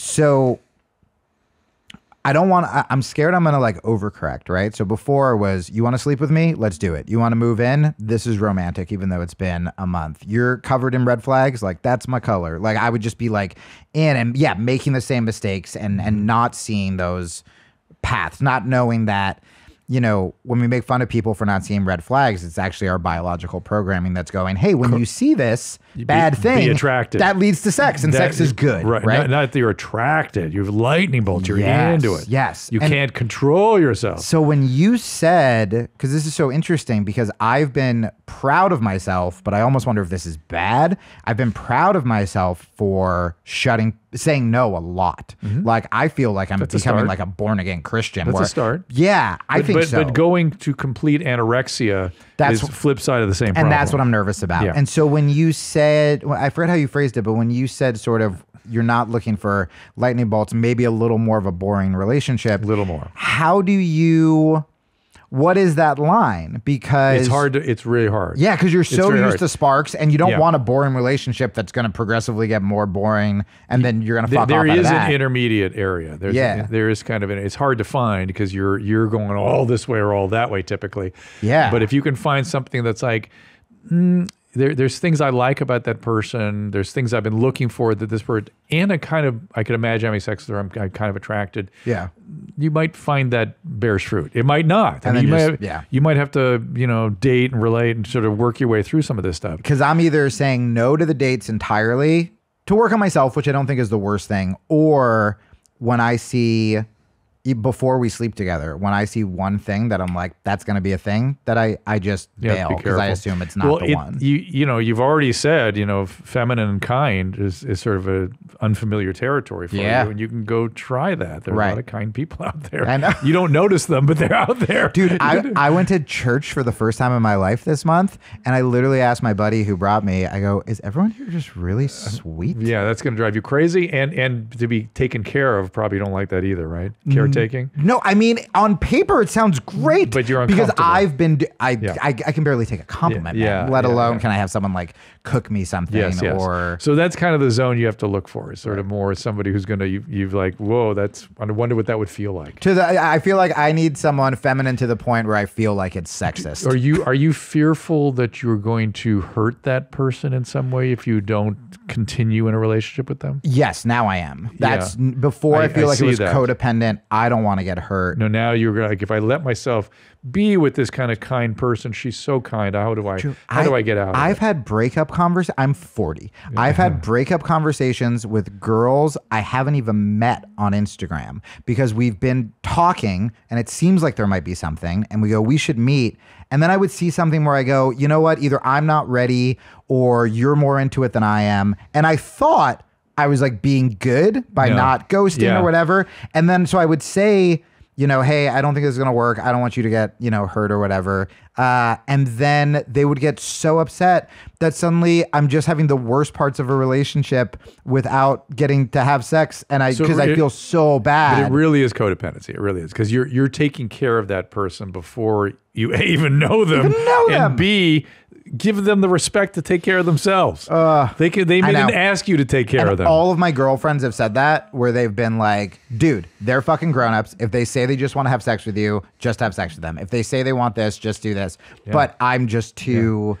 so I don't want. I- I'm scared. I'm gonna like overcorrect, right? So before was, you want to sleep with me? Let's do it. You want to move in? This is romantic, even though it's been a month. You're covered in red flags. Like that's my color. Like I would just be like in and yeah, making the same mistakes and and mm-hmm. not seeing those paths, not knowing that. You know, when we make fun of people for not seeing red flags, it's actually our biological programming that's going, "Hey, when you see this bad be thing, attracted. that leads to sex, and That- sex is good, right? right? Not, not that you're attracted. You're lightning bolts. You're Yes, into it. yes. You And- can't control yourself. So when you said, because this is so interesting, because I've been proud of myself, but I almost wonder if this is bad. I've been proud of myself for shutting, saying no a lot. Like I feel like I'm Mm-hmm. That's becoming like a born again Christian. That's a where- start. Yeah, I but, think but, so. but going to complete anorexia That's is flip side of the same and problem. that's what I'm nervous about. Yeah. And so when you said, well, I forget how you phrased it, but when you said sort of you're not looking for lightning bolts, maybe a little more of a boring relationship. a little more. How do you? What is that line? Because It's hard to. It's really hard. Yeah, because you're so used hard. to sparks, and you don't Yeah. want a boring relationship that's going to progressively get more boring, and then you're going to There- fuck there off of that. an intermediate area. There's Yeah. there is kind of an. It's hard to find because you're you're going all this way or all that way typically. Yeah. But if you can find something that's like, mm, there there's things I like about that person. There's things I've been looking for that this person, and I kind of I can imagine having sex with her. I'm, I'm kind of attracted. yeah, You might find that bears fruit. It might not. I And mean, you then might just- yeah. you might have to you know date and relate and sort of work your way through some of this stuff. because I'm either saying no to the dates entirely to work on myself, which I don't think is the worst thing, or when I see before we sleep together, when I see one thing that I'm like, that's going to be a thing, that I I just bail because I assume it's not well, the it- one. You you know you've already said you know feminine and kind is, is sort of a unfamiliar territory for Yeah. you, and you can go try that. There are a lot of kind people out there. I know. You don't notice them, but they're out there, Dude, I, I went to church for the first time in my life this month, and I literally asked my buddy who brought me, I go, is everyone here just really uh, sweet? yeah, that's going to drive you crazy, and and to be taken care of probably don't like that either, right? Caretaking. No, I mean, on paper, it sounds great. But you're Because. I've been, I, Yeah. I, I can barely take a compliment, Yeah, man, let yeah, alone can I have someone like cook me something Yes, yes. or. so that's kind of the zone you have to look for. Is sort of more somebody who's going to you, you've like, whoa, that's. I wonder what that would feel like. To the, I feel like I need someone feminine to the point where I feel like it's sexist. Are you are you fearful that you're going to hurt that person in some way if you don't continue in a relationship with them? yes, now I am. That's Yeah. before I, I- feel I like it was that. codependent. I don't want to get hurt. No, now you're like if I let myself be with this kind of kind person, she's so kind. How do I how do I get out? Of I've had breakup convers. I'm 40. I've had breakup conversations with girls I haven't even met on Instagram because we've been talking and it seems like there might be something, and we go, we should meet. And then I would see something where I go, you know what? Either I'm not ready or you're more into it than I am. And I thought I was like being good by Yeah. not ghosting Yeah. or whatever. And then so I would say, you know, hey, I don't think this is gonna work. I don't want you to get, you know, hurt or whatever. Uh, and then they would get so upset that suddenly I'm just having the worst parts of a relationship without getting to have sex, and I So because I feel so But bad. it really is codependency. It really is because you're you're taking care of that person before you a even know them, Even know them. and b give them the respect to take care of themselves. Uh, they could they didn't ask you to take care And of them. all of my girlfriends have said that, where they've been like, dude, they're fucking grown-ups. If they say they just want to have sex with you, just have sex with them. If they say they want this, just do this. But I'm just too.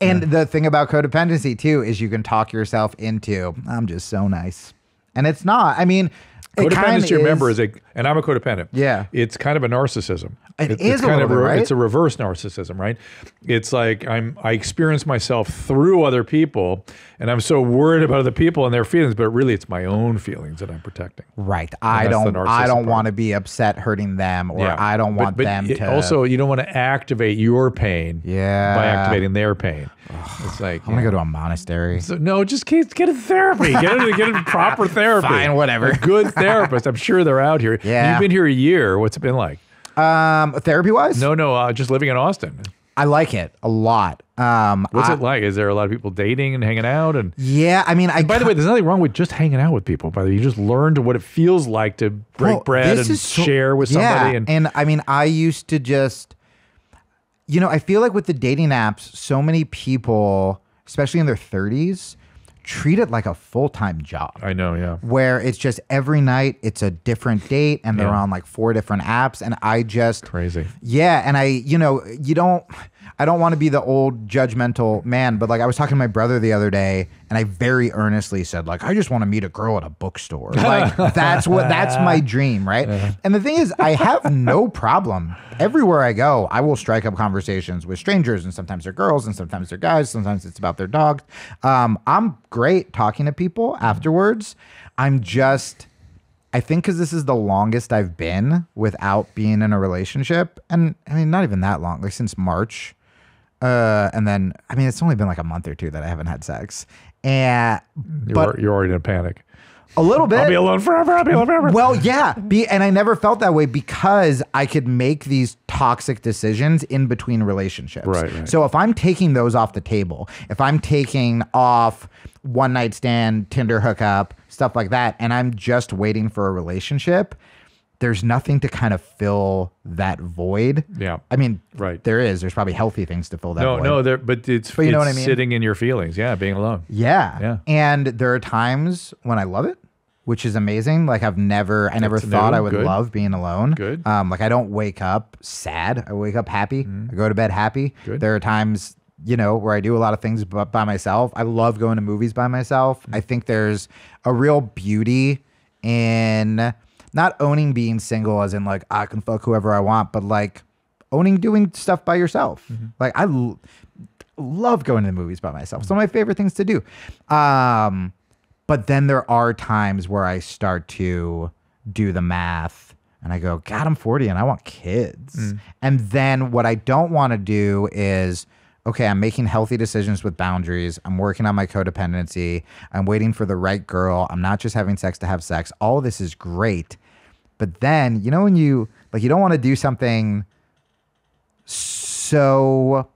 And the thing about codependency too is you can talk yourself into, I'm just so nice. And it's not. I mean, it Codependency, remember, is a, and I'm a codependent. Yeah. It's kind of a narcissism. It it's is a kind of bit, right? It's a reverse narcissism, right? It's like I'm, I experience myself through other people, and I'm so worried about other people and their feelings, but really it's my own feelings that I'm protecting. right. I don't. I don't want to be upset hurting them, or I don't want but them it- to. Also, you don't want to activate your pain Yeah. by activating their pain. It's like, I'm gonna go to a monastery. So, no, just get, get a therapy. Get a, get a proper therapy. Fine, whatever. A good therapist. I'm sure they're out here. Yeah. You've been here a year. What's it been like? Um, therapy wise, No, no, uh, just living in Austin. I like it a lot. Um, What's I- it like? Is there a lot of people dating and hanging out? And Yeah, I mean, I. by the way, there's nothing wrong with just hanging out with people. By the way, you just learned what it feels like to break Well, bread and so- share with somebody. Yeah, and, I mean, I used to just, you know, I feel like with the dating apps, so many people, especially in their 30s, treat it like a full-time job I know. Yeah. where it's just every night it's a different date and they're Yeah. on like four different apps and I just Crazy. yeah, and I, you know, you don't. I don't want to be the old judgmental man, but like I was talking to my brother the other day, and I very earnestly said, like, I just want to meet a girl at a bookstore. Like that's what that's my dream, right? And the thing is, I have no problem. Everywhere I go, I will strike up conversations with strangers, and sometimes they're girls, and sometimes they're guys. Sometimes it's about their dogs. Um, I'm great talking to people afterwards. I'm just. I think because this is the longest I've been without being in a relationship, and I mean not even that long, like since March. Uh, and then I mean it's only been like a month or two that I haven't had sex, and You're, but you're already in a panic. A little bit. I'll be alone forever. I'll be alone forever. Well, yeah, be, and I never felt that way because I could make these toxic decisions in between relationships. Right, right. So if I'm taking those off the table, if I'm taking off one night stand, Tinder hookup, stuff like that, and I'm just waiting for a relationship, there's nothing to kind of fill that void. Yeah. I mean, Right. there is. There's probably healthy things to fill that no, void. no, there, but it's, But you know what I mean? sitting in your feelings. Yeah, being alone. Yeah. Yeah. And there are times when I love it, which is amazing. Like I've never I never That's thought new. I would Good. love being alone. Good. Um like I don't wake up sad. I wake up happy. I go to bed happy. Good. There are times you know, where I do a lot of things b- by myself. I love going to movies by myself. I think there's a real beauty in not owning being single as in like I can fuck whoever I want, but like owning doing stuff by yourself. Like I l- love going to the movies by myself. It's one of my favorite things to do. Um, but then there are times where I start to do the math and I go, God, I'm 40 and I want kids. Mm. And then what I don't want to do is, okay, I'm making healthy decisions with boundaries. I'm working on my codependency. I'm waiting for the right girl. I'm not just having sex to have sex. All this is great. But then, you know, when you like, you don't want to do something so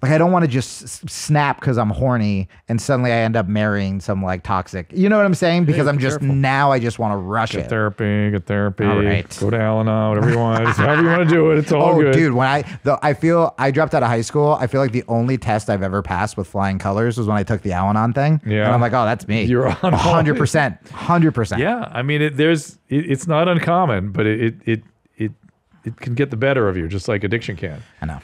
like I don't want to just s- snap because I'm horny and suddenly I end up marrying some like toxic. You know what I'm saying? Because I'm just careful. now I just want to rush Get it. therapy, get therapy. All right. Go to Al-Anon, whatever you want. However you want to do it. It's all Oh, good. dude, when I the I feel I dropped out of high school. I feel like the only test I've ever passed with flying colors was when I took the Al-Anon thing. Yeah. and I'm like, oh, that's me. You're on hundred percent, hundred percent. Yeah, I mean, it, there's it, it's not uncommon, but it, it it it it can get the better of you, just like addiction can. I know.